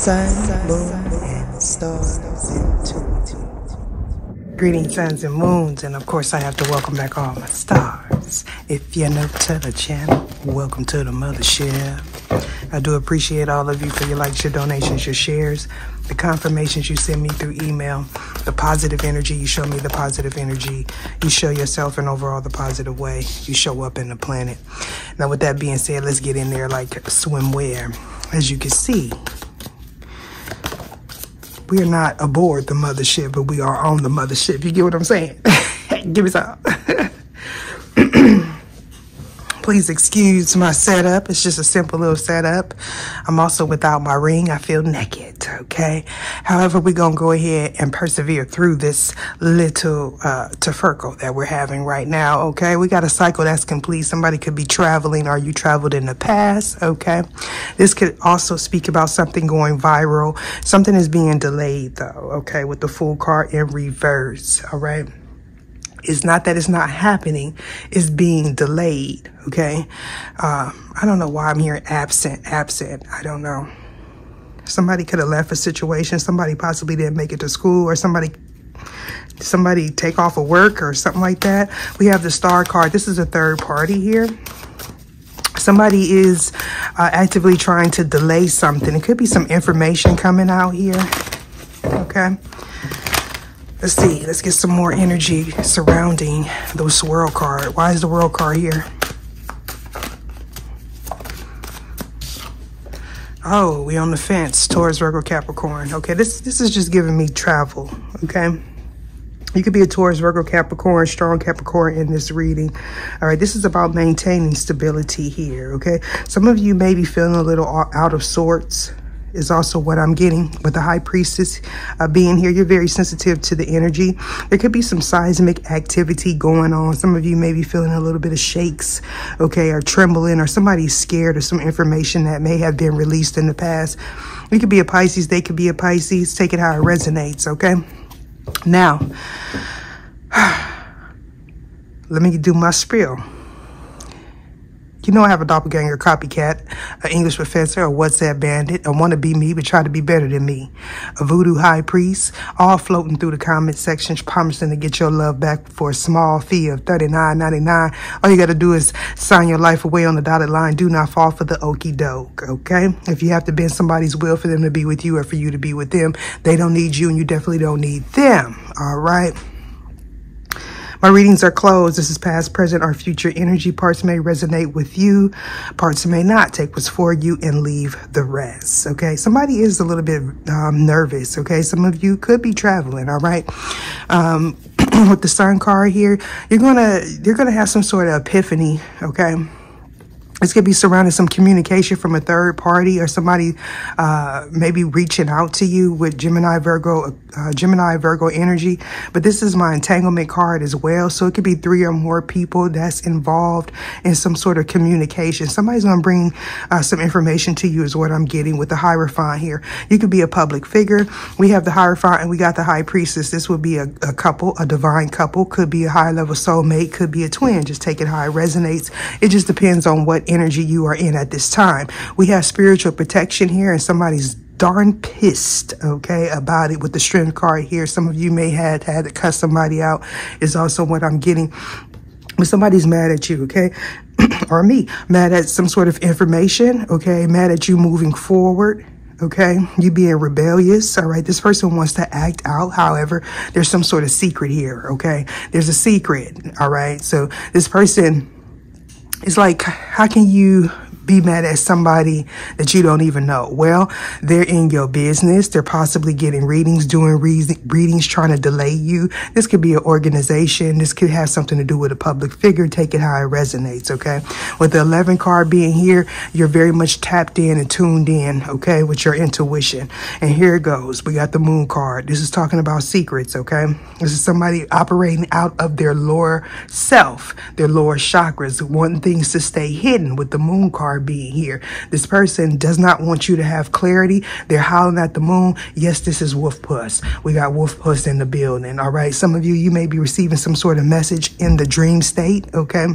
sun, moon, and stars into Greetings, suns and moons, and of course, I have to welcome back all my stars. If you're new to the channel, welcome to the mothership. I do appreciate all of you for your likes, your donations, your shares, the confirmations you send me through email, the positive energy you show me, the positive energy you show yourself, and overall the positive way you show up in the planet. Now, with that being said, let's get in there like swimwear. As you can see, we are not aboard the mothership, but we are on the mothership. You get what I'm saying? Give me some. Please excuse my setup. It's just a simple little setup. I'm also without my ring. I feel naked, okay? However, we're going to go ahead and persevere through this little uh, tefurkle that we're having right now, okay? We got a cycle that's complete. Somebody could be traveling or you traveled in the past, okay? This could also speak about something going viral. Something is being delayed, though, okay, with the full card in reverse, all right? It's not that it's not happening, it's being delayed, okay? Uh, I don't know why I'm hearing absent, absent. I don't know. Somebody could have left a situation. Somebody possibly didn't make it to school or somebody somebody take off of work or something like that. We have the star card. This is a third party here. Somebody is uh, actively trying to delay something. It could be some information coming out here. Okay. Let's see. Let's get some more energy surrounding the swirl card. Why is the world card here? Oh, we on the fence. Taurus, Virgo, Capricorn. Okay, this this is just giving me travel. Okay. You could be a Taurus, Virgo, Capricorn, strong Capricorn in this reading. All right, this is about maintaining stability here, okay? Some of you may be feeling a little out of sorts is also what I'm getting with the high priestess uh, being here. You're very sensitive to the energy. There could be some seismic activity going on. Some of you may be feeling a little bit of shakes, okay, or trembling, or somebody's scared of some information that may have been released in the past. You could be a Pisces. They could be a Pisces. Take it how it resonates, okay? Now, let me do my spiel. You know I have a doppelganger copycat, an English professor, a WhatsApp bandit, a wanna be me but try to be better than me, a voodoo high priest, all floating through the comment sections, promising to get your love back for a small fee of $39.99. All you gotta do is sign your life away on the dotted line. Do not fall for the okey doke, okay? If you have to bend somebody's will for them to be with you or for you to be with them, they don't need you and you definitely don't need them, all right? My readings are closed. This is past, present, or future energy. Parts may resonate with you. Parts may not. Take what's for you and leave the rest. Okay. Somebody is a little bit um, nervous. Okay. Some of you could be traveling. All right. Um, with the sun card here, you're going to, you're going to have some sort of epiphany. Okay it's could be surrounding some communication from a third party or somebody uh, maybe reaching out to you with Gemini, Virgo, uh, Gemini, Virgo energy. But this is my entanglement card as well. So it could be three or more people that's involved in some sort of communication. Somebody's going to bring uh, some information to you is what I'm getting with the Hierophant here. You could be a public figure. We have the Hierophant and we got the High Priestess. This would be a, a couple, a divine couple. Could be a high level soulmate. Could be a twin. Just take it how it resonates. It just depends on what energy you are in at this time. We have spiritual protection here and somebody's darn pissed, okay, about it with the strength card here. Some of you may have had to cut somebody out is also what I'm getting. But somebody's mad at you, okay? or me, mad at some sort of information, okay? Mad at you moving forward, okay? You being rebellious, all right? This person wants to act out. However, there's some sort of secret here, okay? There's a secret, all right? So this person it's like, how can you be mad at somebody that you don't even know? Well, they're in your business. They're possibly getting readings, doing readings, trying to delay you. This could be an organization. This could have something to do with a public figure. Take it how it resonates, okay? With the 11 card being here, you're very much tapped in and tuned in, okay, with your intuition. And here it goes. We got the moon card. This is talking about secrets, okay? This is somebody operating out of their lower self, their lower chakras, wanting things to stay hidden with the moon card being here. This person does not want you to have clarity. They're howling at the moon. Yes, this is Wolf Puss. We got Wolf Puss in the building. All right. Some of you, you may be receiving some sort of message in the dream state. Okay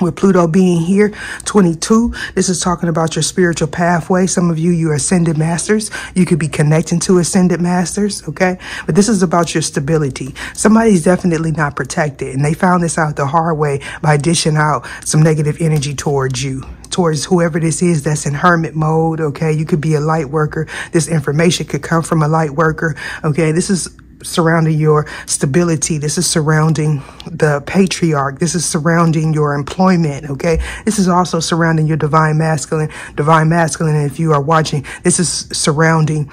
with Pluto being here, 22, this is talking about your spiritual pathway. Some of you, you are ascended masters. You could be connecting to ascended masters, okay? But this is about your stability. Somebody's definitely not protected, and they found this out the hard way by dishing out some negative energy towards you towards whoever this is that's in hermit mode. Okay. You could be a light worker. This information could come from a light worker. Okay. This is surrounding your stability. This is surrounding the patriarch. This is surrounding your employment. Okay. This is also surrounding your divine masculine, divine masculine. If you are watching, this is surrounding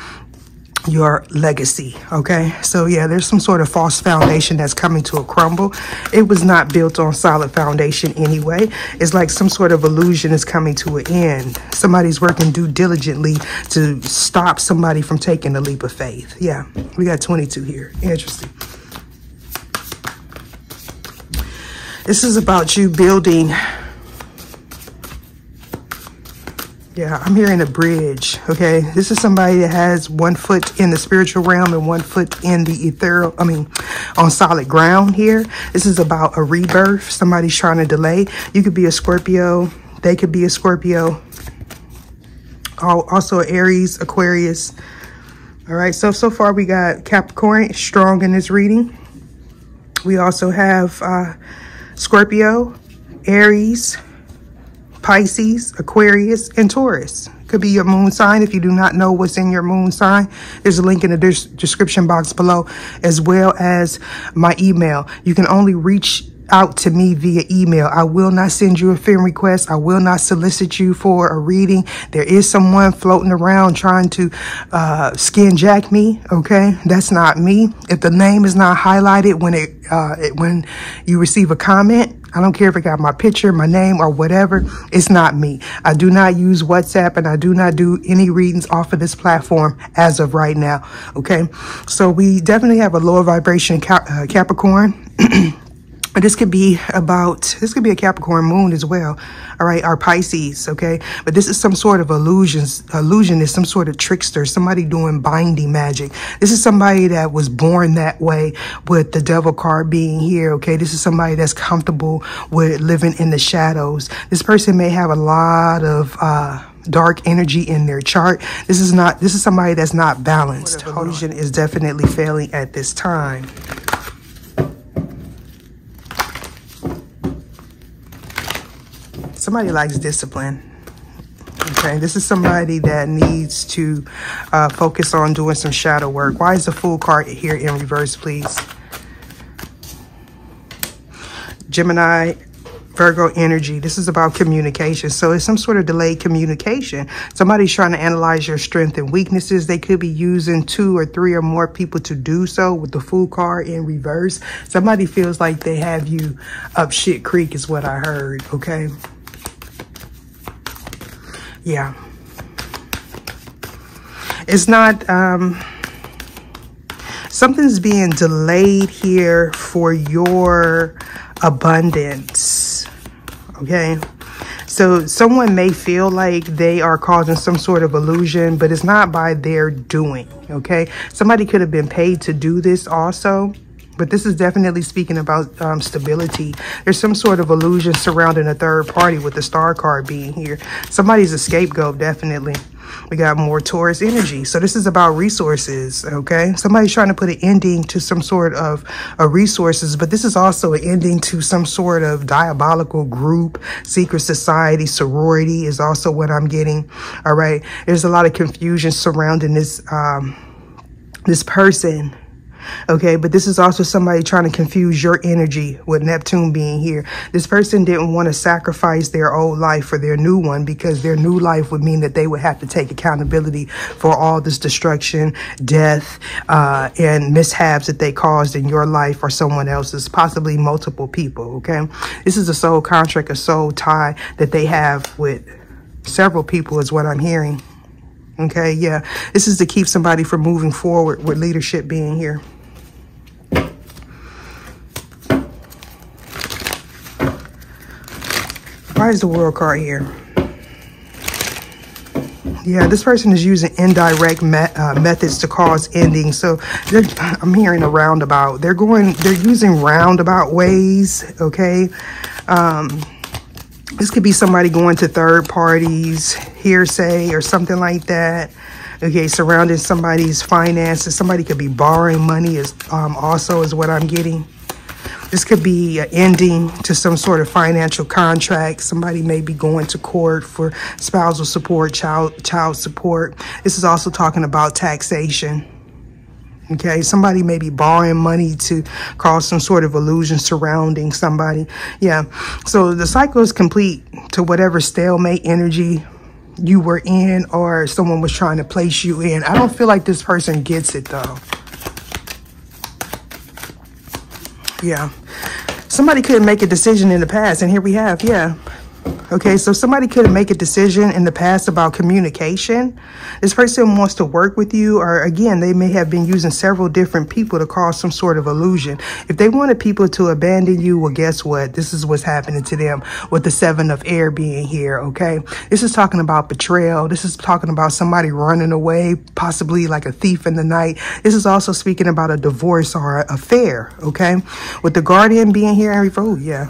your legacy. Okay. So yeah, there's some sort of false foundation that's coming to a crumble. It was not built on solid foundation anyway. It's like some sort of illusion is coming to an end. Somebody's working due diligently to stop somebody from taking a leap of faith. Yeah. We got 22 here. Interesting. This is about you building Yeah, I'm hearing a bridge, okay? This is somebody that has one foot in the spiritual realm and one foot in the ethereal, I mean, on solid ground here. This is about a rebirth. Somebody's trying to delay. You could be a Scorpio. They could be a Scorpio. Also Aries, Aquarius. All right, so, so far we got Capricorn strong in this reading. We also have uh, Scorpio, Aries, Pisces, Aquarius, and Taurus. Could be your moon sign if you do not know what's in your moon sign. There's a link in the description box below, as well as my email. You can only reach out to me via email. I will not send you a friend request. I will not solicit you for a reading. There is someone floating around trying to uh, skin jack me. Okay, that's not me. If the name is not highlighted when it, uh, it when you receive a comment, I don't care if it got my picture, my name, or whatever. It's not me. I do not use WhatsApp and I do not do any readings off of this platform as of right now. Okay, so we definitely have a lower vibration Cap uh, Capricorn. this could be about, this could be a Capricorn moon as well. All right. Our Pisces. Okay. But this is some sort of illusions. Illusion is some sort of trickster, somebody doing binding magic. This is somebody that was born that way with the devil card being here. Okay. This is somebody that's comfortable with living in the shadows. This person may have a lot of, uh, dark energy in their chart. This is not, this is somebody that's not balanced. Illusion is definitely failing at this time. Somebody likes discipline. Okay, this is somebody that needs to uh, focus on doing some shadow work. Why is the Fool card here in reverse, please? Gemini, Virgo energy. This is about communication. So it's some sort of delayed communication. Somebody's trying to analyze your strengths and weaknesses. They could be using two or three or more people to do so with the Fool card in reverse. Somebody feels like they have you up shit creek is what I heard. Okay yeah. It's not, um, something's being delayed here for your abundance. Okay. So someone may feel like they are causing some sort of illusion, but it's not by their doing. Okay. Somebody could have been paid to do this also. But this is definitely speaking about um, stability. There's some sort of illusion surrounding a third party with the star card being here. Somebody's a scapegoat, definitely. We got more Taurus energy. So this is about resources, okay? Somebody's trying to put an ending to some sort of uh, resources, but this is also an ending to some sort of diabolical group, secret society, sorority is also what I'm getting, all right? There's a lot of confusion surrounding this, um, this person, Okay, but this is also somebody trying to confuse your energy with Neptune being here. This person didn't want to sacrifice their old life for their new one because their new life would mean that they would have to take accountability for all this destruction, death, uh, and mishaps that they caused in your life or someone else's, possibly multiple people. Okay, this is a soul contract, a soul tie that they have with several people, is what I'm hearing. Okay, yeah, this is to keep somebody from moving forward with leadership being here. Why is the world card here? Yeah, this person is using indirect me uh, methods to cause endings. So I'm hearing a roundabout. They're going, they're using roundabout ways, okay? Um, This could be somebody going to third parties, hearsay, or something like that. Okay, surrounding somebody's finances. Somebody could be borrowing money is um, also is what I'm getting. This could be an ending to some sort of financial contract. Somebody may be going to court for spousal support, child child support. This is also talking about taxation. Okay, somebody may be borrowing money to cause some sort of illusion surrounding somebody. Yeah, so the cycle is complete to whatever stalemate energy you were in or someone was trying to place you in. I don't feel like this person gets it though. Yeah. Somebody couldn't make a decision in the past, and here we have, yeah. Okay, so somebody could make a decision in the past about communication. This person wants to work with you, or again, they may have been using several different people to cause some sort of illusion. If they wanted people to abandon you, well, guess what? This is what's happening to them with the seven of air being here, okay? This is talking about betrayal. This is talking about somebody running away, possibly like a thief in the night. This is also speaking about a divorce or an affair, okay? With the guardian being here, oh, yeah.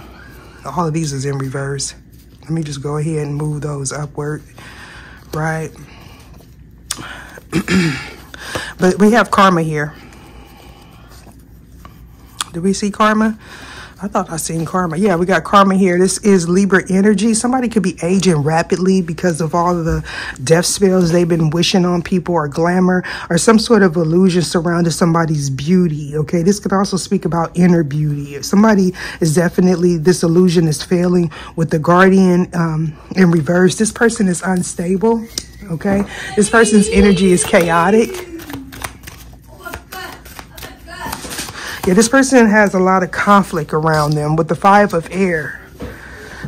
All of these is in reverse. Let me just go ahead and move those upward, right? but we have karma here. Do we see karma? I thought I seen karma. Yeah, we got karma here. This is Libra energy. Somebody could be aging rapidly because of all the death spells they've been wishing on people or glamour or some sort of illusion surrounding somebody's beauty. Okay, this could also speak about inner beauty. If somebody is definitely, this illusion is failing with the guardian um, in reverse. This person is unstable. Okay, this person's energy is chaotic Yeah, this person has a lot of conflict around them with the five of air.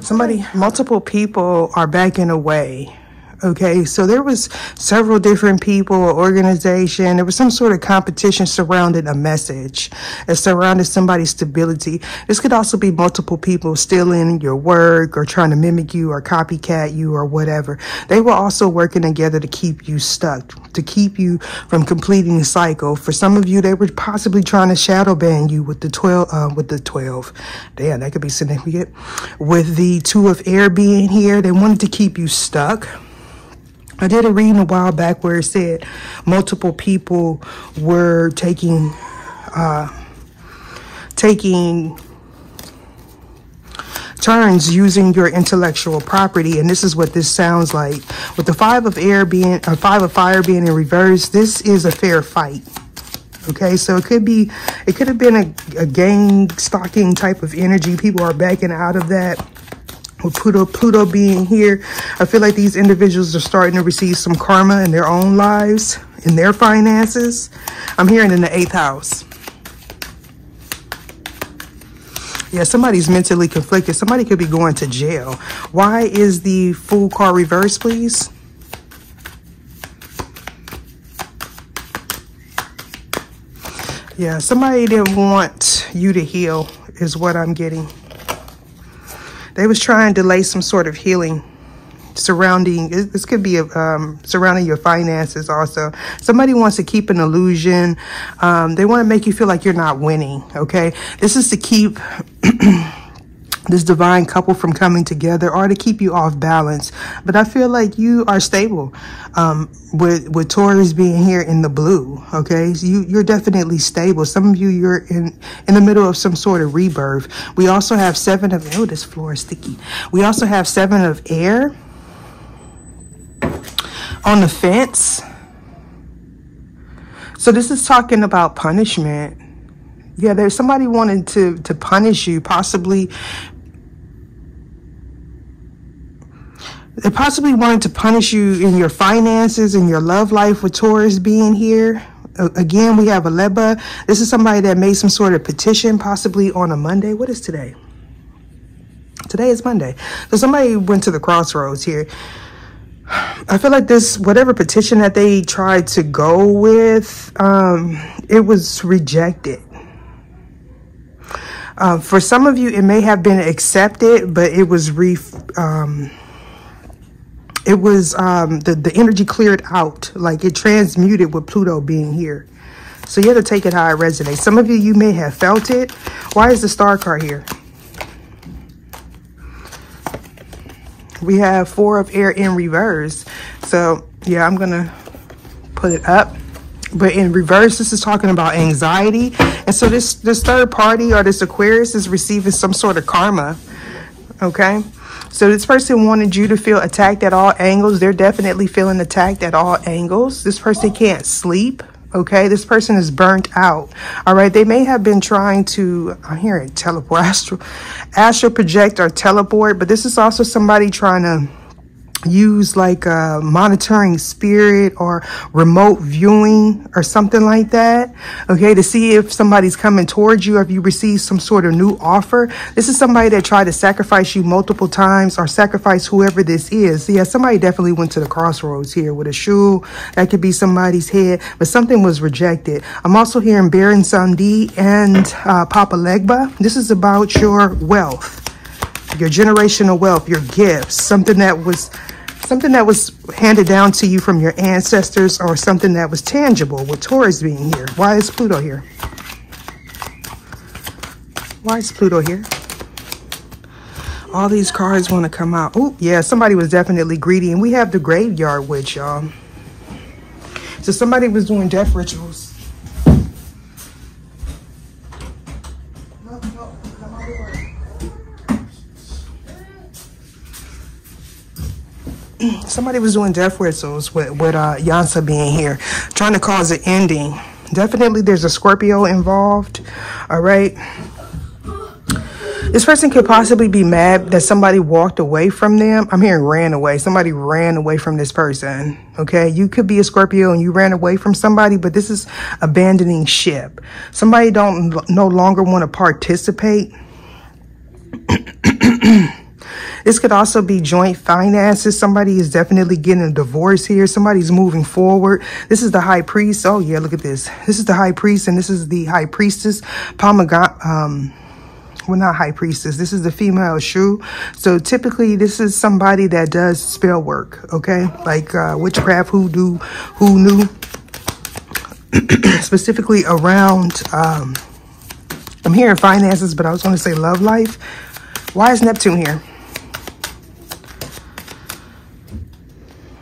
Somebody, multiple people are backing away Okay, so there was several different people or organization. There was some sort of competition surrounding a message that surrounded somebody's stability. This could also be multiple people stealing your work or trying to mimic you or copycat you or whatever. They were also working together to keep you stuck, to keep you from completing the cycle. For some of you, they were possibly trying to shadow ban you with the 12, uh, with the 12. Damn, that could be significant. With the two of air being here, they wanted to keep you stuck I did a reading a while back where it said multiple people were taking uh, taking turns using your intellectual property. And this is what this sounds like. With the five of air being uh, five of fire being in reverse this is a fair fight. Okay so it could be it could have been a, a gang stalking type of energy. People are backing out of that with Pluto, Pluto being here, I feel like these individuals are starting to receive some karma in their own lives, in their finances. I'm hearing in the eighth house. Yeah, somebody's mentally conflicted. Somebody could be going to jail. Why is the Fool card reversed, please? Yeah, somebody didn't want you to heal is what I'm getting. They was trying to lay some sort of healing surrounding this could be um, surrounding your finances also. Somebody wants to keep an illusion. Um, they want to make you feel like you're not winning okay? This is to keep this divine couple from coming together or to keep you off balance. But I feel like you are stable um, with, with Taurus being here in the blue. Okay. So you, you're definitely stable. Some of you, you're in, in the middle of some sort of rebirth. We also have seven of, oh, this floor is sticky. We also have seven of air on the fence. So this is talking about punishment. Yeah, there's somebody wanting to to punish you, possibly They possibly wanted to punish you in your finances and your love life with Taurus being here. Again, we have Elegba. This is somebody that made some sort of petition, possibly on a Monday. What is today? Today is Monday. So somebody went to the crossroads here. I feel like this, whatever petition that they tried to go with, um, it was rejected. Uh, for some of you, it may have been accepted, but it was re, um, it was um, the, the energy cleared out, like it transmuted with Pluto being here. So you have to take it how it resonates. Some of you, you may have felt it. Why is the star card here? We have four of air in reverse. So yeah, I'm gonna put it up. But in reverse, this is talking about anxiety. And so this, this third party or this Aquarius is receiving some sort of karma. Okay. So this person wanted you to feel attacked at all angles. They're definitely feeling attacked at all angles. This person can't sleep. Okay, this person is burnt out. All right, they may have been trying to, I'm hearing teleport, astral, astral project or teleport, but this is also somebody trying to use like a monitoring spirit or remote viewing or something like that okay to see if somebody's coming towards you or if you receive some sort of new offer. This is somebody that tried to sacrifice you multiple times or sacrifice whoever this is. Yeah somebody definitely went to the crossroads here with Eshu. That could be somebody's head but something was rejected. I'm also hearing Baron Samedi and uh, papa legba. This is about your wealth your generational wealth, your gifts, something that was something that was handed down to you from your ancestors or something that was tangible with Taurus being here. Why is Pluto here? Why is Pluto here? All these cards want to come out. Oh, yeah, somebody was definitely greedy. And we have the graveyard with y'all. So somebody was doing death rituals. somebody was doing death whistles with, with uh, Yansa being here, trying to cause an ending. Definitely there's a Scorpio involved, all right? This person could possibly be mad that somebody walked away from them. I'm hearing ran away. Somebody ran away from this person. Okay. You could be a Scorpio and you ran away from somebody, but this is abandoning ship. Somebody don't no longer want to participate. This could also be joint finances. Somebody is definitely getting a divorce here. Somebody's moving forward. This is the high priest. Oh, yeah, look at this. This is the high priest, and this is the high priestess. Pomba Gira, um, well, not high priestess. This is the female Shu. So typically, this is somebody that does spell work, okay? Like uh, witchcraft, who knew specifically around, um, I'm hearing finances, but I was going to say love life. Why is Neptune here?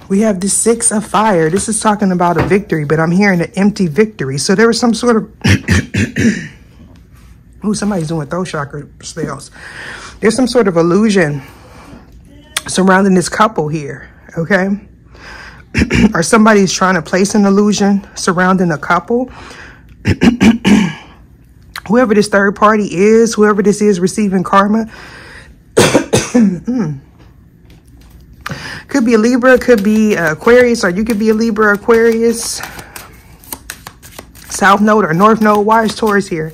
We have the six of fire. This is talking about a victory, but I'm hearing an empty victory. So there was some sort of... Ooh, somebody's doing throat chakra spells. There's some sort of illusion surrounding this couple here, okay? or somebody's trying to place an illusion surrounding a couple. whoever this third party is, whoever this is receiving karma, mm. Could be a Libra, could be uh, Aquarius, or you could be a Libra, Aquarius, South Node or North Node. Why is Taurus here?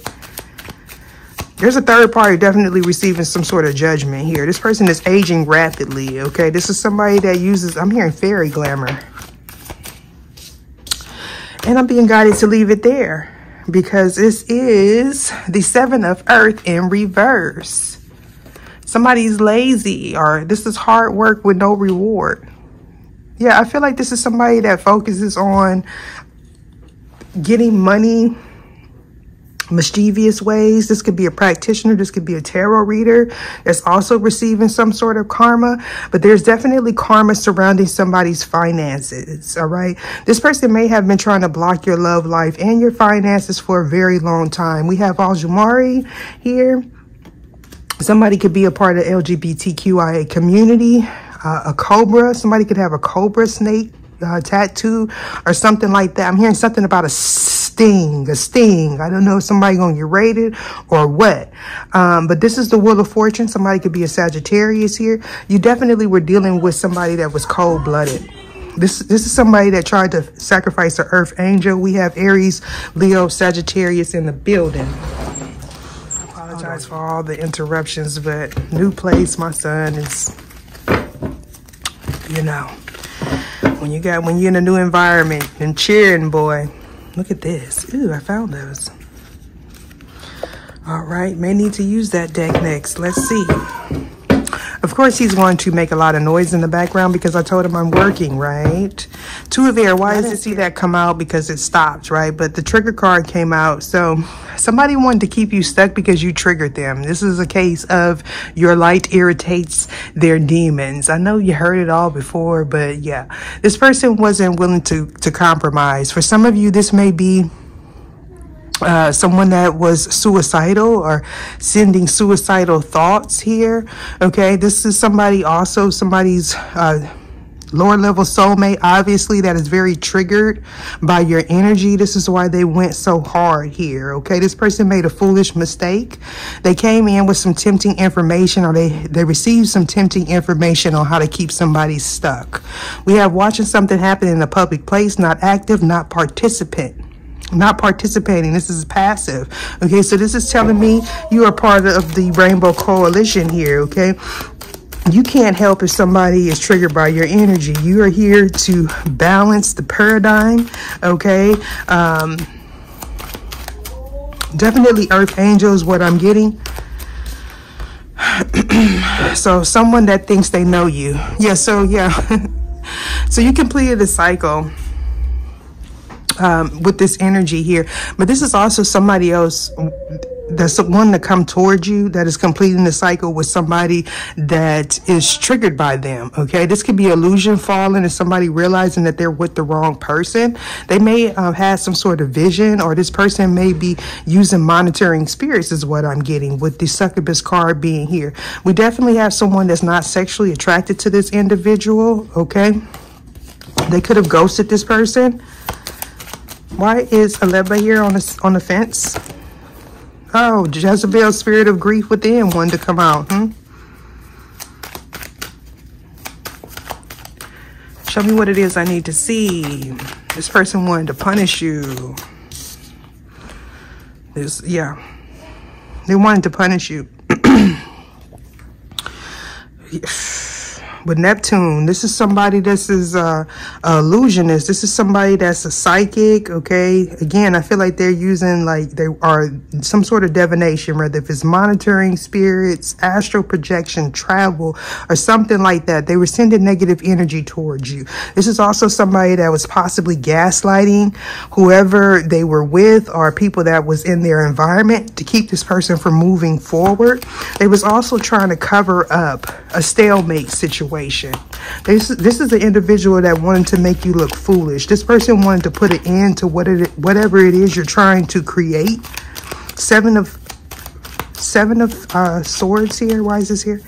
There's a third party definitely receiving some sort of judgment here. This person is aging rapidly, okay? This is somebody that uses, I'm hearing fairy glamour. And I'm being guided to leave it there because this is the seven of earth in reverse somebody's lazy or this is hard work with no reward. Yeah, I feel like this is somebody that focuses on getting money mischievous ways. This could be a practitioner. This could be a tarot reader that's also receiving some sort of karma. But there's definitely karma surrounding somebody's finances. All right. This person may have been trying to block your love life and your finances for a very long time. We have Aljumari here. Somebody could be a part of LGBTQIA community, uh, a cobra. Somebody could have a cobra snake uh, tattoo or something like that. I'm hearing something about a sting, a sting. I don't know if somebody going to get raided or what. Um, but this is the Wheel of Fortune. Somebody could be a Sagittarius here. You definitely were dealing with somebody that was cold-blooded. This, this is somebody that tried to sacrifice an earth angel. We have Aries, Leo, Sagittarius in the building apologize for all the interruptions, but new place, my son is, you know, when you got, when you're in a new environment and cheering, boy, look at this. Ooh, I found those. All right, may need to use that deck next. Let's see. Of course. he's going to make a lot of noise in the background because I told him I'm working, right? Two of air. Why does it see that come out? Because it stopped, right? But the trigger card came out. So somebody wanted to keep you stuck because you triggered them. This is a case of your light irritates their demons. I know you heard it all before, but yeah, this person wasn't willing to, to compromise. For some of you, this may be uh, someone that was suicidal or sending suicidal thoughts here. Okay, this is somebody also somebody's uh, lower level soulmate, obviously, that is very triggered by your energy. This is why they went so hard here. Okay, this person made a foolish mistake. They came in with some tempting information or they, they received some tempting information on how to keep somebody stuck. We have watching something happen in a public place, not active, not participant not participating. This is passive. Okay, so this is telling me you are part of the Rainbow Coalition here. Okay, you can't help if somebody is triggered by your energy. You are here to balance the paradigm. Okay, um, definitely Earth Angels. What I'm getting. so someone that thinks they know you. Yeah. So yeah. so you completed the cycle um, with this energy here. But this is also somebody else that's one to come towards you that is completing the cycle with somebody that is triggered by them. Okay, this could be illusion falling and somebody realizing that they're with the wrong person. They may um, have some sort of vision, or this person may be using monitoring spirits, is what I'm getting with the succubus card being here. We definitely have someone that's not sexually attracted to this individual. Okay, they could have ghosted this person. Why is Elegba here on the, on the fence? Oh, Jezebel, spirit of grief within, wanted to come out, hmm? Show me what it is I need to see. This person wanted to punish you. This, yeah. They wanted to punish you. with Neptune. This is somebody this is uh, a illusionist. This is somebody that's a psychic, okay? Again, I feel like they're using like they are some sort of divination, whether if it's monitoring spirits, astral projection, travel, or something like that. They were sending negative energy towards you. This is also somebody that was possibly gaslighting whoever they were with or people that was in their environment to keep this person from moving forward. They was also trying to cover up a stalemate situation situation. This, this is an individual that wanted to make you look foolish. This person wanted to put an end to what it, whatever it is you're trying to create. Seven of seven of uh, swords here. Why is this here?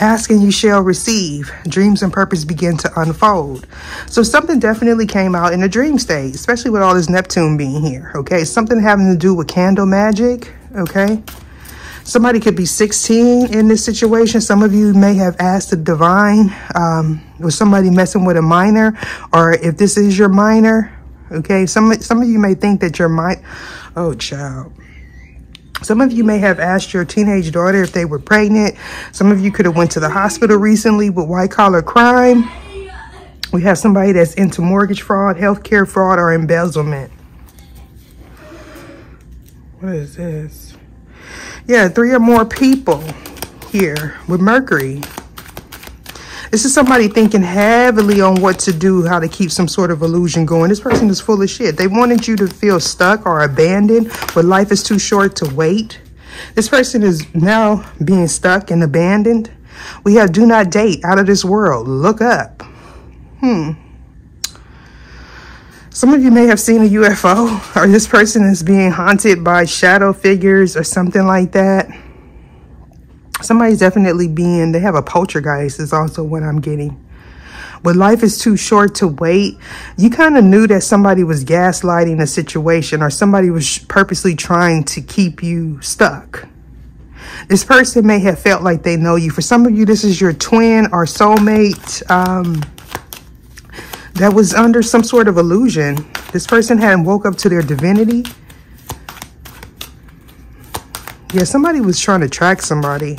Asking you shall receive. Dreams and purpose begin to unfold. So something definitely came out in a dream state, especially with all this Neptune being here. Okay, something having to do with candle magic. Okay. Somebody could be 16 in this situation. Some of you may have asked the divine, um, was somebody messing with a minor? Or if this is your minor, okay, some, some of you may think that your mind, oh, child. Some of you may have asked your teenage daughter if they were pregnant. Some of you could have went to the hospital recently with white collar crime. We have somebody that's into mortgage fraud, healthcare fraud, or embezzlement. What is this? Yeah, three or more people here with Mercury. This is somebody thinking heavily on what to do, how to keep some sort of illusion going. This person is full of shit. They wanted you to feel stuck or abandoned, but life is too short to wait. This person is now being stuck and abandoned. We have do not date out of this world. Look up. Hmm. Some of you may have seen a UFO or this person is being haunted by shadow figures or something like that. Somebody's definitely being, they have a poltergeist is also what I'm getting. But life is too short to wait. You kind of knew that somebody was gaslighting a situation or somebody was purposely trying to keep you stuck. This person may have felt like they know you. For some of you, this is your twin or soulmate. Um, that was under some sort of illusion. This person hadn't woke up to their divinity. Yeah, somebody was trying to track somebody.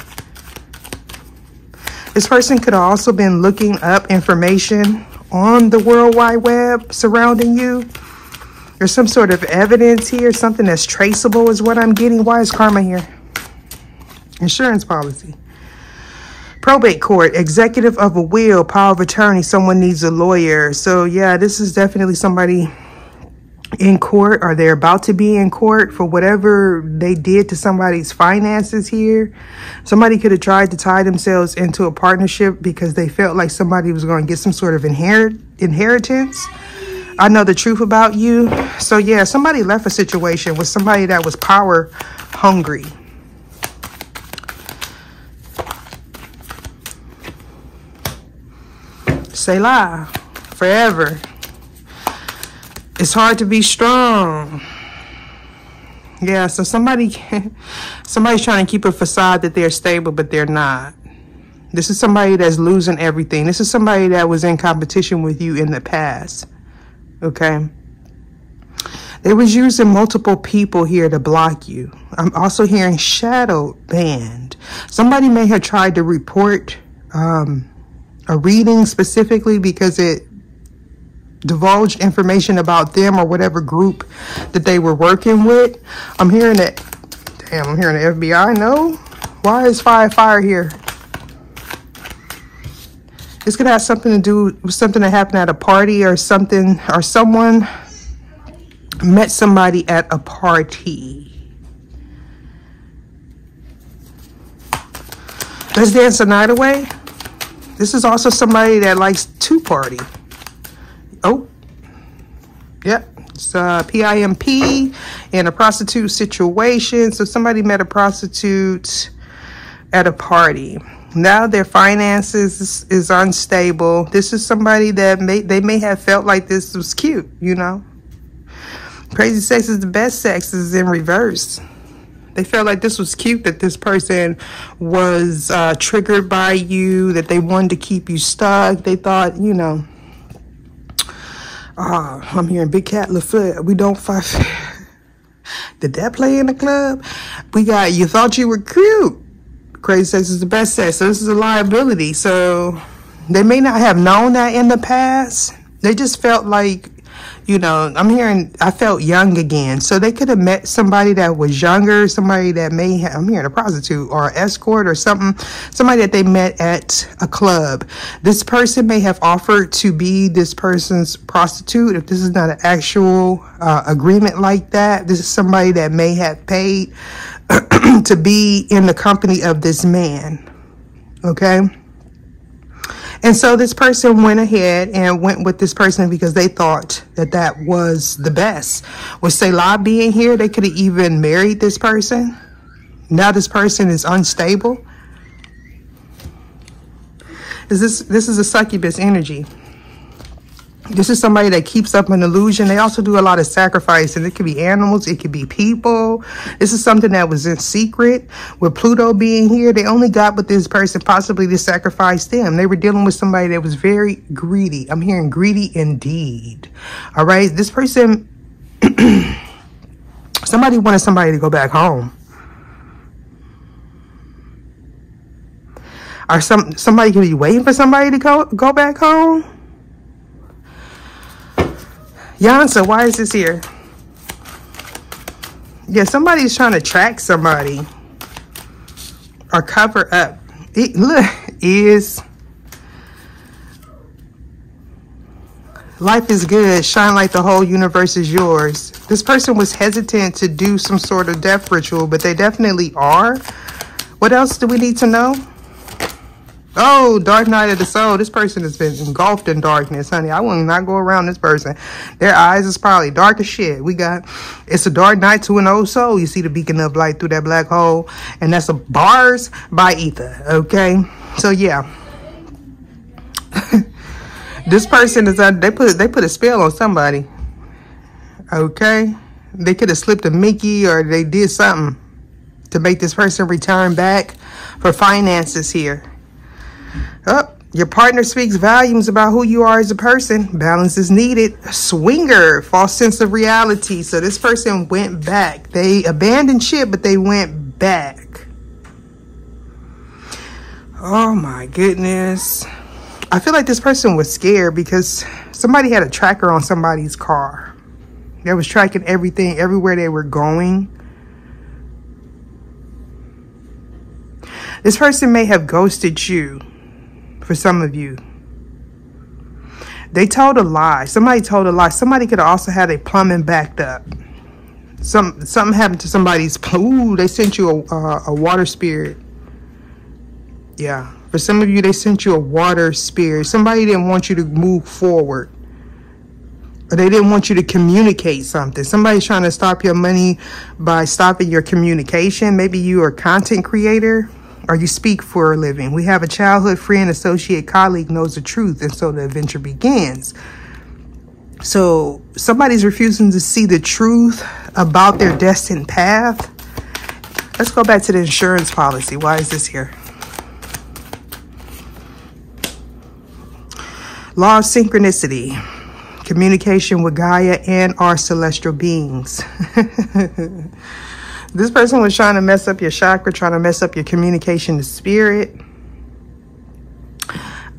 This person could have also been looking up information on the World Wide Web surrounding you. There's some sort of evidence here, something that's traceable is what I'm getting. Why is karma here? Insurance policy. Probate court, executive of a will, power of attorney. Someone needs a lawyer. So yeah, this is definitely somebody in court or they're about to be in court for whatever they did to somebody's finances here. Somebody could have tried to tie themselves into a partnership because they felt like somebody was going to get some sort of inherit inheritance. I know the truth about you. So yeah, somebody left a situation with somebody that was power hungry. Selah, forever. It's hard to be strong. Yeah, so somebody, somebody's trying to keep a facade that they're stable, but they're not. This is somebody that's losing everything. This is somebody that was in competition with you in the past. Okay. They was using multiple people here to block you. I'm also hearing shadow banned. Somebody may have tried to report um, a reading specifically because it divulged information about them or whatever group that they were working with. I'm hearing that, damn, I'm hearing the FBI. No, why is fire fire here? It's gonna have something to do with something that happened at a party or something, or someone met somebody at a party. Let's dance the night away. This is also somebody that likes to party. Oh, yep. It's uh, PIMP in a prostitute situation. So somebody met a prostitute at a party. Now their finances is unstable. This is somebody that may they may have felt like this was cute, you know. Crazy sex is the best sex is in reverse. They felt like this was cute that this person was uh, triggered by you, that they wanted to keep you stuck. They thought, you know, uh, I'm hearing Big Cat LaFleur. We don't fight. Did that play in the club? We got, you thought you were cute. Crazy sex is the best sex. So this is a liability. So they may not have known that in the past. They just felt like you know, I'm hearing, I felt young again. So they could have met somebody that was younger, somebody that may have, I'm hearing a prostitute or an escort or something, somebody that they met at a club. This person may have offered to be this person's prostitute. If this is not an actual uh, agreement like that, this is somebody that may have paid to be in the company of this man. Okay. And so this person went ahead and went with this person because they thought that that was the best. With Selah being here, they could have even married this person. Now this person is unstable. Is this this is a succubus energy? This is somebody that keeps up an illusion. They also do a lot of sacrifice, and It could be animals. It could be people. This is something that was in secret. With Pluto being here, they only got with this person possibly to sacrifice them. They were dealing with somebody that was very greedy. I'm hearing greedy indeed. All right. This person, somebody wanted somebody to go back home. Or some somebody could be waiting for somebody to go, go back home. Yansa, why is this here? Yeah, somebody's trying to track somebody or cover up. It, look, is life is good. Shine like the whole universe is yours. This person was hesitant to do some sort of death ritual, but they definitely are. What else do we need to know? Oh, dark night of the soul. This person has been engulfed in darkness, honey. I will not go around this person. Their eyes is probably dark as shit. We got, it's a dark night to an old soul. You see the beacon of light through that black hole. And that's a bars by ether, okay? So, yeah. this person is, uh, they put, they put a spell on somebody. Okay? They could have slipped a Mickey or they did something to make this person return back for finances here. Oh, your partner speaks volumes about who you are as a person. Balance is needed. Swinger, false sense of reality. So this person went back. They abandoned ship, but they went back. Oh my goodness. I feel like this person was scared because somebody had a tracker on somebody's car. That was tracking everything, everywhere they were going. This person may have ghosted you for some of you. They told a lie. Somebody told a lie. Somebody could have also had a plumbing backed up. Some something happened to somebody's. Ooh, they sent you a uh, a water spirit. Yeah, for some of you, they sent you a water spirit. Somebody didn't want you to move forward. Or they didn't want you to communicate something. Somebody's trying to stop your money by stopping your communication. Maybe you are a content creator or you speak for a living. We have a childhood friend, associate, colleague knows the truth, and so the adventure begins. So somebody's refusing to see the truth about their destined path. Let's go back to the insurance policy. Why is this here? Law of synchronicity, communication with Gaia and our celestial beings. This person was trying to mess up your chakra, trying to mess up your communication to spirit.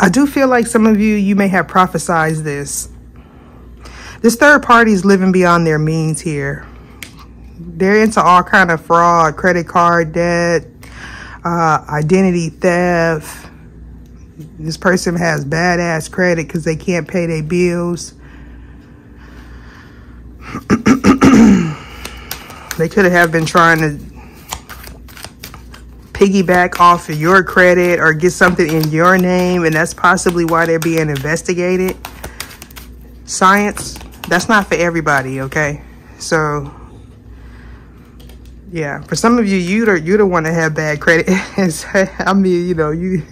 I do feel like some of you, you may have prophesized this. This third party is living beyond their means here. They're into all kind of fraud, credit card debt, uh, identity theft. This person has badass credit because they can't pay their bills. They could have been trying to piggyback off of your credit or get something in your name, and that's possibly why they're being investigated. Science, that's not for everybody, okay? So, yeah, for some of you, you the you the one that have bad credit. I mean, you know, you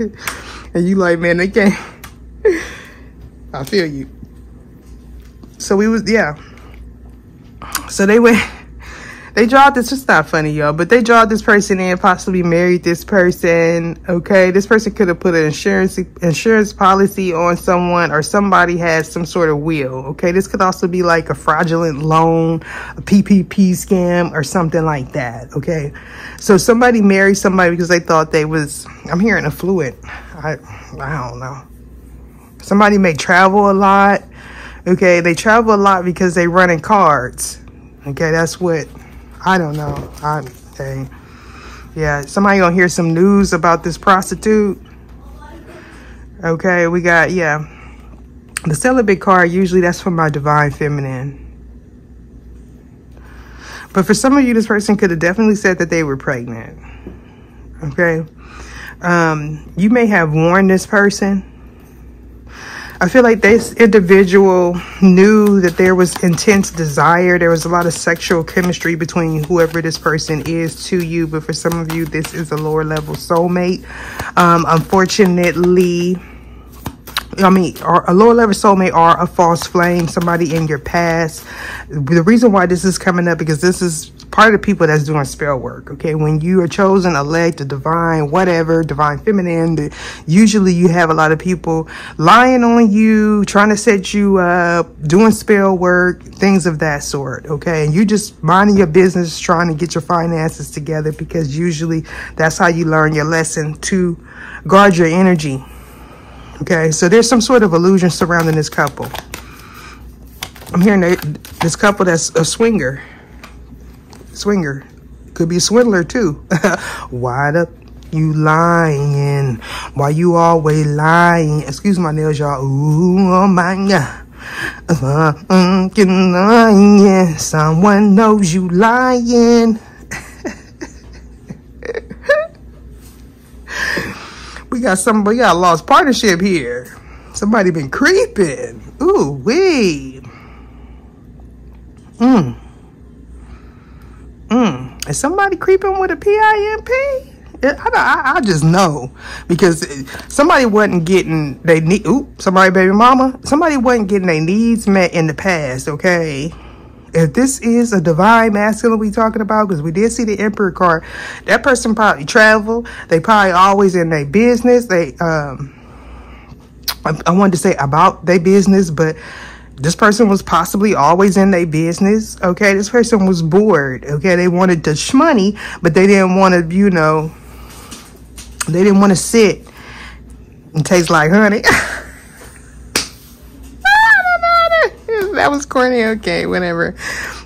and you like, man, they can't. I feel you. So we was, yeah. So they went they drawed this, it's not funny, y'all, but they drawed this person in, possibly married this person, okay? This person could have put an insurance insurance policy on someone or somebody has some sort of will, okay? This could also be like a fraudulent loan, a PPP scam or something like that, okay? So somebody married somebody because they thought they was, I'm hearing affluent. I, I don't know. Somebody may travel a lot, okay? They travel a lot because they running cards, okay? That's what I don't know. I dang. Yeah, somebody gonna hear some news about this prostitute. Okay, we got yeah. The celibate card usually that's for my divine feminine. But for some of you, this person could have definitely said that they were pregnant. Okay. Um, you may have warned this person I feel like this individual knew that there was intense desire. There was a lot of sexual chemistry between whoever this person is to you. But for some of you, this is a lower level soulmate. Um, unfortunately, I mean, a lower level soulmate or a false flame, somebody in your past. The reason why this is coming up because this is part of the people that's doing spell work. Okay, when you are chosen, elect, a divine, whatever, divine feminine, the, usually you have a lot of people lying on you, trying to set you up, doing spell work, things of that sort. Okay, and you just minding your business, trying to get your finances together because usually that's how you learn your lesson to guard your energy Okay, so there's some sort of illusion surrounding this couple. I'm hearing that this couple that's a swinger. Swinger. Could be a swindler too. Wide up you lying? Why you always lying? Excuse my nails, y'all. Oh my God. Uh, uh, lying. Someone knows you lying. We got somebody got lost partnership here. Somebody been creeping. Ooh, wee. Mmm. Mmm. Is somebody creeping with a PIMP? I, eh, I, I, just know because somebody wasn't getting they need. Ooh, somebody baby mama. Somebody wasn't getting their needs met in the past. Okay, if this is a divine masculine we talking about, because we did see the emperor card, that person probably travel. They probably always in their business. They, um, I, I wanted to say about their business, but this person was possibly always in their business. Okay, this person was bored. Okay, they wanted the money, but they didn't want to, you know, they didn't want to sit and taste like honey. that was corny. Okay, whatever.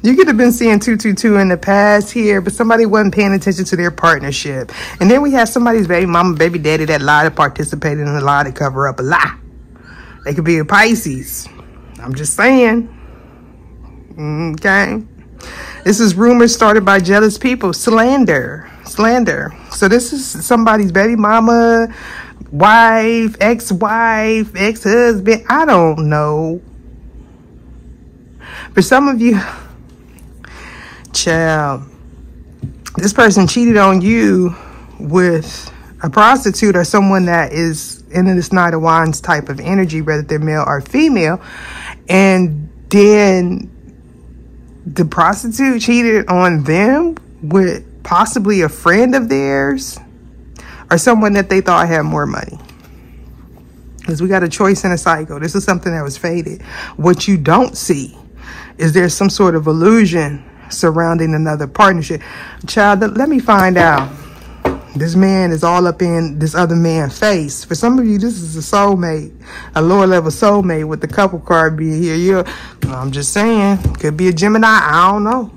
You could have been seeing 222 in the past here, but somebody wasn't paying attention to their partnership. And then we have somebody's baby mama, baby daddy that lied to participate in a lie to cover up a lie. They could be a Pisces. I'm just saying. Okay. This is rumors started by jealous people. Slander. Slander. So this is somebody's baby mama, wife, ex-wife, ex-husband. I don't know. For some of you, child, this person cheated on you with a prostitute or someone that is in this Knight of Wands type of energy, whether they're male or female. And then the prostitute cheated on them with possibly a friend of theirs or someone that they thought had more money. Because we got a choice in a cycle. This is something that was faded. What you don't see is there some sort of illusion surrounding another partnership. Child, let me find out. This man is all up in this other man's face. For some of you, this is a soulmate, a lower level soulmate with the couple card being here. You're, I'm just saying, could be a Gemini. I don't know.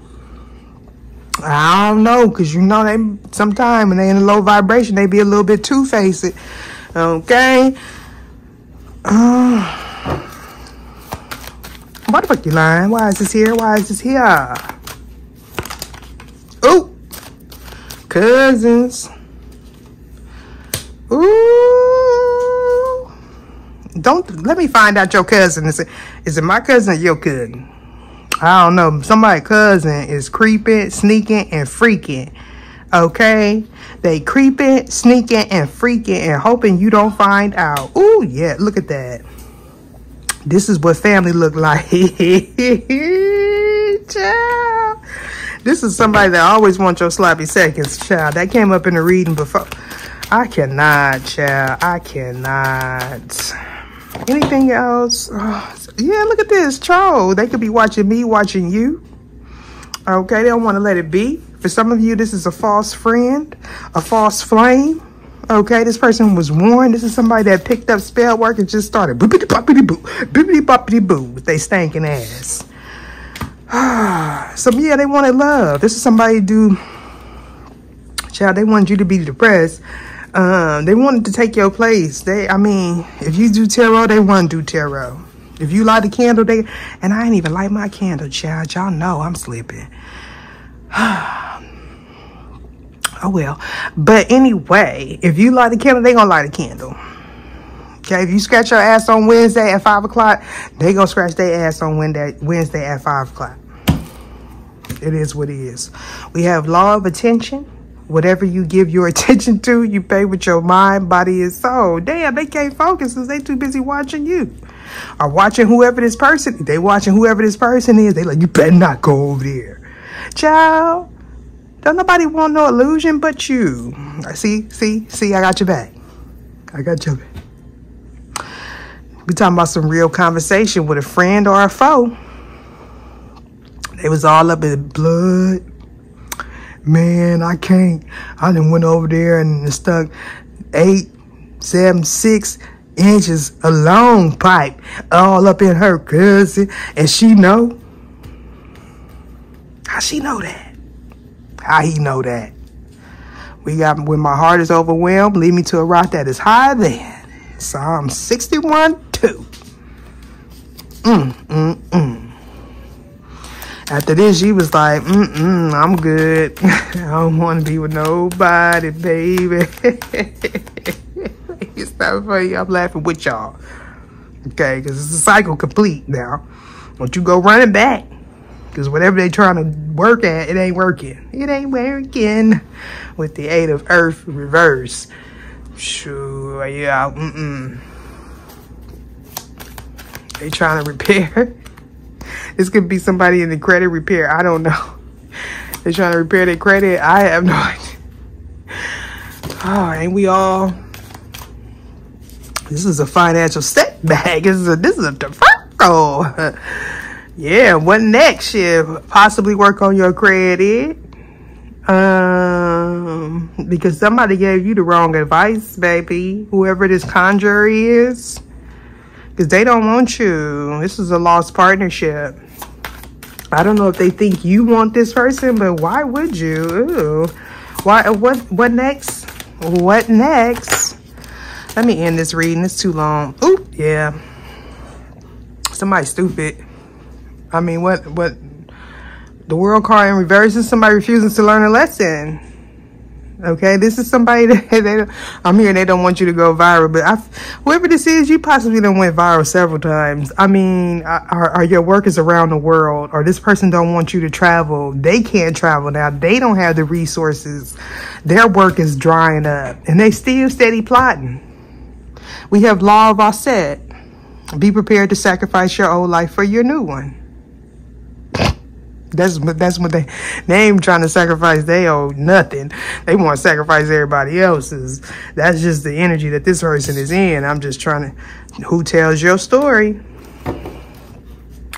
I don't know, cause you know they sometimes when they in a low vibration, they be a little bit two faced. Okay. Uh, why the fuck you lying? Why is this here? Why is this here? Oh, cousins. Ooh. Don't let me find out your cousin. Is it, is it my cousin or your cousin? I don't know. Somebody cousin is creeping, sneaking, and freaking. Okay? They creeping, sneaking, and freaking and hoping you don't find out. Ooh, yeah, look at that. This is what family look like. child. This is somebody that always wants your sloppy seconds, child. That came up in the reading before. I cannot, child. I cannot. Anything else? Oh, yeah, look at this. Troll. They could be watching me, watching you. Okay, they don't want to let it be. For some of you, this is a false friend, a false flame. Okay, this person was warned. This is somebody that picked up spell work and just started boopity boppity boo, boopity boppity boo with they stanking ass. so yeah, they wanted love. This is somebody do, child. They wanted you to be depressed um, they wanted to take your place. They, I mean, if you do tarot, they want to do tarot. If you light a candle, they, and I ain't even light my candle, child. Y'all know I'm sleeping. Oh well. But anyway, if you light a candle, they gonna light a candle. Okay, if you scratch your ass on Wednesday at 5 o'clock, they gonna scratch their ass on Wednesday, Wednesday at 5 o'clock. It is what it is. We have law of attention. Whatever you give your attention to, you pay with your mind, body, and soul. Damn, they can't focus because they too busy watching you. Or watching whoever this person, they watching whoever this person is. They like, you better not go over there. Child, don't nobody want no illusion but you. See, see, see, I got your back. I got your back. We talking about some real conversation with a friend or a foe. They was all up in blood, man, I can't. I done went over there and stuck eight, seven, six inches a long pipe all up in her cousin. And she know. How she know that? How he know that? We got, when my heart is overwhelmed, lead me to a rock that is higher than. Psalm 61, 2. Mm, mm, mm. After this, she was like, mm-mm, I'm good. I don't want to be with nobody, baby. it's not funny. I'm laughing with y'all. Okay, because it's a cycle complete now. Don't you go running back. Because whatever they trying to work at, it ain't working. It ain't working. With the eight of earth reverse. Sure, yeah, mm-mm. They trying to repair. This could be somebody in the credit repair. I don't know. They're trying to repair their credit. I have no idea. Oh, ain't we all? This is a financial setback. This is a this is a deferral. Yeah, what next? Yeah, possibly work on your credit. Um, because somebody gave you the wrong advice, baby. Whoever this conjurer is. Because they don't want you. This is a lost partnership. I don't know if they think you want this person, but why would you? Ooh. Why? What? What next? What next? Let me end this reading. It's too long. Ooh, yeah. Somebody stupid. I mean, what? What? The world card in reverse is somebody refusing to learn a lesson. Okay, this is somebody that they I'm here. They don't want you to go viral, but I, whoever this is, you possibly don't went viral several times. I mean, are, are your workers around the world, or this person don't want you to travel? They can't travel now. They don't have the resources. Their work is drying up, and they still steady plotting. We have law of Aset. Be prepared to sacrifice your old life for your new one. That's that's what they they ain't trying to sacrifice they owe nothing. They want to sacrifice everybody else's. That's just the energy that this person is in. I'm just trying to who tells your story?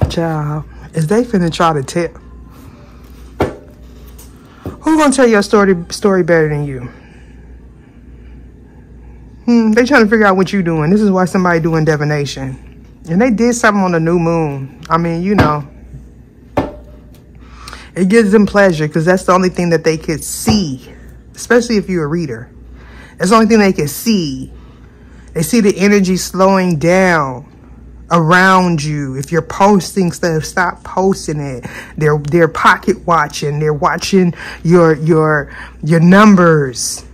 Child, is they finna try to tell who gonna tell your story story better than you? Hmm, they trying to figure out what you doing. This is why somebody doing divination. And they did something on the new moon. I mean, you know, it gives them pleasure because that's the only thing that they could see, especially if you're a reader. That's the only thing they can see. They see the energy slowing down around you. If you're posting stuff, stop posting it. They're they're pocket watching. They're watching your your your numbers.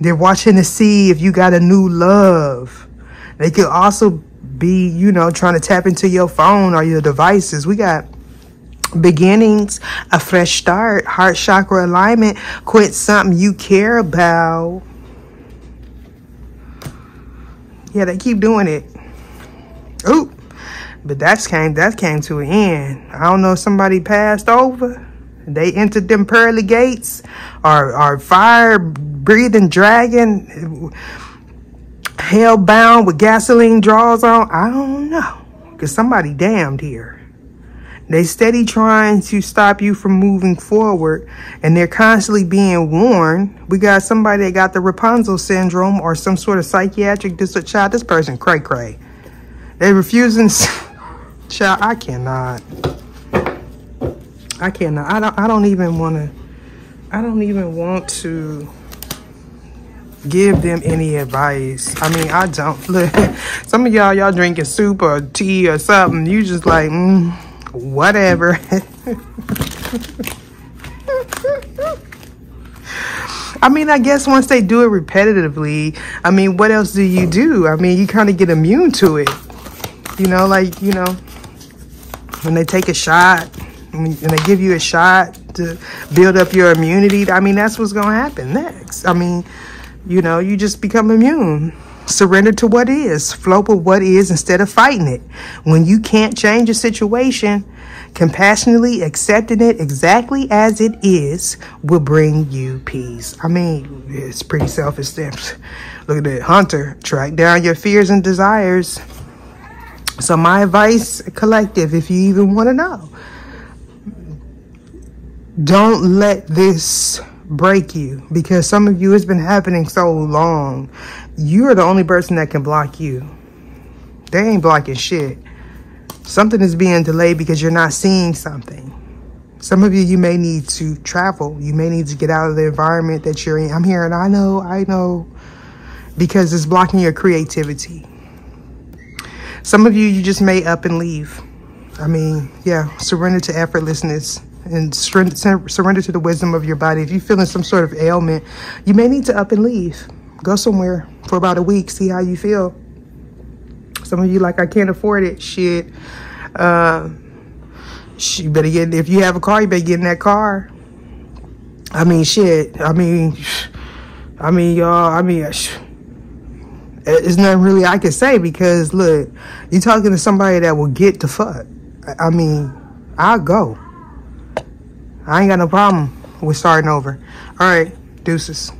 They're watching to see if you got a new love. They could also be, you know, trying to tap into your phone or your devices. We got beginnings, a fresh start, heart chakra alignment, quit something you care about. Yeah, they keep doing it. Ooh, but that's came that came to an end. I don't know if somebody passed over. They entered them pearly gates, or or fire breathing dragon, hell bound with gasoline draws on. I don't know, cause somebody damned here. They steady trying to stop you from moving forward and they're constantly being warned. We got somebody that got the Rapunzel syndrome or some sort of psychiatric disorder. Child, this person cray cray. They refusing. Child, I cannot. I cannot. I don't. I don't even want to. I don't even want to give them any advice. I mean, I don't. Some of y'all, y'all drinking soup or tea or something. You just like, mm, whatever. Mm. I mean, I guess once they do it repetitively, I mean, what else do you do? I mean, you kind of get immune to it. You know, like, you know, when they take a shot and they give you a shot to build up your immunity, I mean, that's what's going to happen next. I mean, you know, you just become immune. Surrender to what is. Flow with what is instead of fighting it. When you can't change a situation, compassionately accepting it exactly as it is will bring you peace. I mean, it's pretty self-esteem. Look at that. Hunter, track down your fears and desires. So my advice, collective, if you even want to know, don't let this break you because some of you, it's been happening so long you're the only person that can block you. They ain't blocking shit. Something is being delayed because you're not seeing something. Some of you, you may need to travel. You may need to get out of the environment that you're in. I'm here and I know, I know, because it's blocking your creativity. Some of you, you just may up and leave. I mean, yeah, surrender to effortlessness and surrender to the wisdom of your body. If you're feeling some sort of ailment, you may need to up and leave. Go somewhere for about a week, see how you feel. Some of you like, I can't afford it. Shit. Uh, you better get, if you have a car, you better get in that car. I mean, shit. I mean, I mean, y'all, I mean, it's nothing really I can say because, look, you're talking to somebody that will get the fuck. I mean, I'll go. I ain't got no problem with starting over. All right, deuces.